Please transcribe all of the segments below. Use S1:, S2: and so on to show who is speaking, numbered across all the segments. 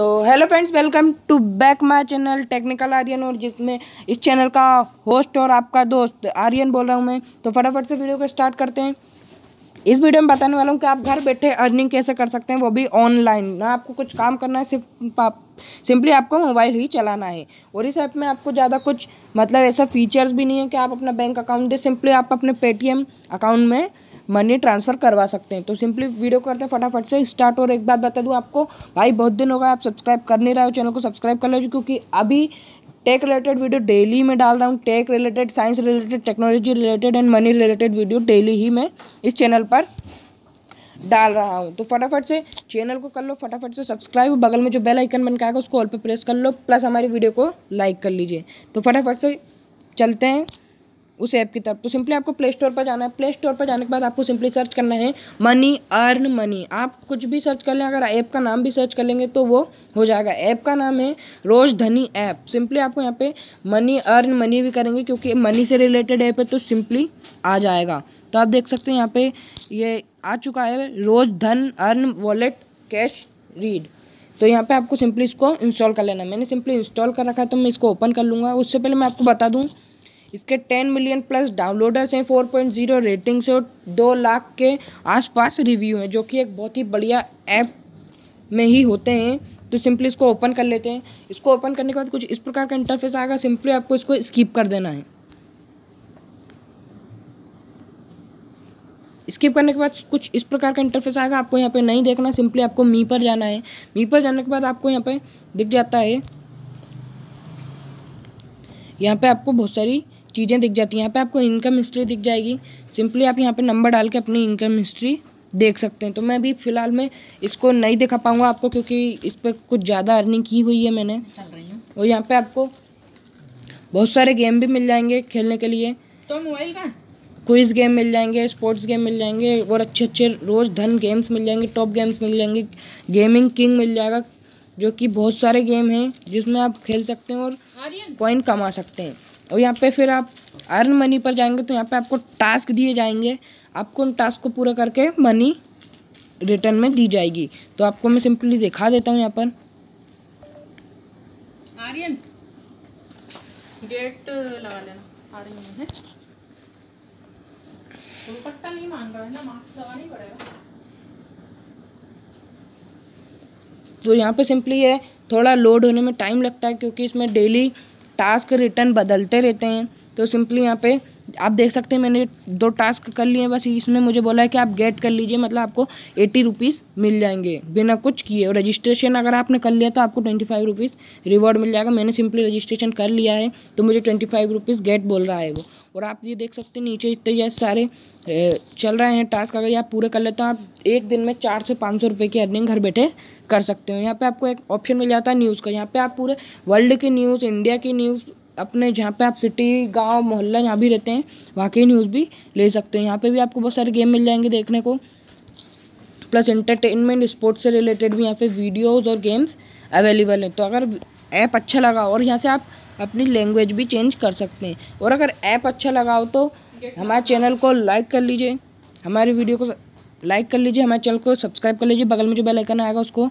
S1: तो hello friends welcome to back my channel technical Aryan और जिसमें इस चैनल का होस्ट और आपका दोस्त आर्यन बोल रहा हूँ मैं। तो फटाफट से वीडियो को स्टार्ट करते हैं। इस वीडियो में बताने वाला हूँ कि आप घर बैठे अर्निंग कैसे कर सकते हैं, वो भी ऑनलाइन ना आपको कुछ काम करना है, सिर्फ़ सिंपली आपको मोबाइल ही चलाना है। और इस ऐप में आपको ज़्यादा कुछ मतलब ऐसा फीचर्स भी नहीं है कि आप अपना बैंक अकाउंट दे। सिंपली आप अपने पेटीएम अकाउंट में मनी ट्रांसफ़र करवा सकते हैं। तो सिंपली वीडियो करते हैं, फटाफट से स्टार्ट और एक बात बता दूँ आपको, भाई बहुत दिन हो गए आप सब्सक्राइब कर नहीं रहे हो, चैनल को सब्सक्राइब कर लीजिए क्योंकि अभी टेक रिलेटेड वीडियो डेली में डाल रहा हूँ। Tech related science related technology related and money related video daily ही मैं इस चैनल पर डाल रहा हूँ। तो फटाफट से चैनल को कर लो, फटाफट से सब्सक्राइब बगल में जो बेल आइकन बन के आएगा उसको ऑल पे प्रेस कर लो प्लस हमारी वीडियो को लाइक कर लीजिए। तो फटाफट से चलते हैं। उस ऐप की तरफ़। तो सिंपली आपको प्ले स्टोर पर जाना है। प्ले स्टोर पर जाने के बाद आपको सिंपली सर्च करना है मनी अर्न मनी। आप कुछ भी सर्च कर लें, अगर ऐप का नाम भी सर्च कर लेंगे तो वो हो जाएगा। ऐप का नाम है रोज धनी ऐप। सिंपली आपको यहाँ पे मनी अर्न मनी भी करेंगे क्योंकि मनी से रिलेटेड ऐप है तो सिंपली आ जाएगा। तो आप देख सकते हैं यहाँ पे ये आ चुका है रोज धन अर्न वॉलेट कैश रीड। तो यहाँ पे आपको सिंपली इसको इंस्टॉल कर लेना मैंने सिंपली इंस्टॉल कर रखा है तो मैं इसको ओपन कर लूँगा। उससे पहले मैं आपको बता दूँ इसके टेन मिलियन प्लस डाउनलोडर्स हैं, फोर पॉइंट ज़ीरो रेटिंग्स और दो लाख के आसपास रिव्यू हैं, जो कि एक बहुत ही बढ़िया ऐप में ही होते हैं। तो सिंपली इसको ओपन कर लेते हैं। इसको ओपन करने के बाद कुछ इस प्रकार का इंटरफेस आएगा, सिंपली आपको इसको स्किप कर देना है। स्किप करने के बाद कुछ इस प्रकार का इंटरफेस आएगा, आपको यहाँ पे नहीं देखना, सिंपली आपको मी पर जाना है। मी पर जाने के बाद आपको यहाँ पे दिख जाता है। यहाँ पे आपको बहुत सारी चीज़ें दिख जाती हैं। यहाँ पे आपको इनकम हिस्ट्री दिख जाएगी। सिंपली आप यहाँ पे नंबर डाल के अपनी इनकम हिस्ट्री देख सकते हैं। तो मैं अभी फ़िलहाल में इसको नहीं दिखा पाऊँगा आपको क्योंकि इस पर कुछ ज़्यादा अर्निंग की हुई है मैंने। और यहाँ पे आपको बहुत सारे गेम भी मिल जाएँगे खेलने के लिए।
S2: तो मोबाइल का?
S1: क्विज़ गेम मिल जाएँगे स्पोर्ट्स गेम मिल जाएँगे और अच्छे अच्छे रोज़ धन गेम्स मिल जाएँगे टॉप गेम्स मिल जाएँगे गेमिंग किंग मिल जाएगा। जो कि बहुत सारे गेम हैं जिसमें आप खेल सकते हैं और कॉइन कमा सकते हैं। और यहाँ पे फिर आप अर्न मनी पर जाएँगे तो यहाँ पे आपको टास्क दिए जाएँगे। आपको उन टास्क को पूरा करके मनी रिटर्न में दी जाएगी। तो आपको मैं सिंपली दिखा देता हूँ यहाँ पर।
S2: आर्यन। गेट लगा लेना। आ रही है दुपट्टा नहीं मांग रहा है ना? मास्क लगाना ही पड़ेगा।
S1: तो यहाँ पे सिंपली है थोड़ा लोड होने में टाइम लगता है क्योंकि इसमें डेली टास्क रिटर्न बदलते रहते हैं। तो सिंपली यहाँ पे आप देख सकते हैं, मैंने दो टास्क कर लिए हैं, बस इसने मुझे बोला है कि आप गेट कर लीजिए मतलब आपको एटी रुपीज़ मिल जाएँगे बिना कुछ किए। और रजिस्ट्रेशन अगर आपने कर लिया तो आपको ट्वेंटी फाइव रुपीज़ रिवॉर्ड मिल जाएगा। मैंने सिंपली रजिस्ट्रेशन कर लिया है तो मुझे ट्वेंटी फाइव रुपीज़ गेट बोल रहा है वो। और आप ये देख सकते हैं, नीचे इतने ये सारे चल रहे हैं टास्क अगर आप पूरे कर लेते हैं, आप एक दिन में चार से पाँच सौ रुपये की अर्निंग घर बैठे कर सकते हो। यहाँ पे आपको एक ऑप्शन मिल जाता है न्यूज़ का। यहाँ पे आप पूरे वर्ल्ड की न्यूज़ इंडिया की न्यूज़ अपने जहाँ पे आप सिटी, गाँव, मोहल्ला जहाँ भी रहते हैं वहाँ की न्यूज़ भी ले सकते हैं। यहाँ पे भी आपको बहुत सारे गेम मिल जाएँगे देखने को। प्लस इंटरटेनमेंट स्पोर्ट्स से रिलेटेड भी यहाँ पे वीडियोज़ और गेम्स अवेलेबल हैं। तो अगर ऐप अच्छा लगा और यहाँ से आप अपनी लैंग्वेज भी चेंज कर सकते हैं। और अगर ऐप अच्छा लगा हो तो हमारे चैनल को लाइक कर लीजिए। हमारी वीडियो को लाइक कर लीजिए। हमारे चैनल को सब्सक्राइब कर लीजिए। बगल में जो बेल आइकन आएगा उसको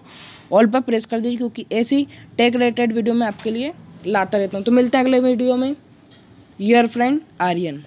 S1: ऑल पर प्रेस कर दीजिए। क्योंकि ऐसी टेक रिलेटेड वीडियो मैं आपके लिए लाता रहता हूँ। तो मिलते हैं अगले वीडियो में। Your friend Aryan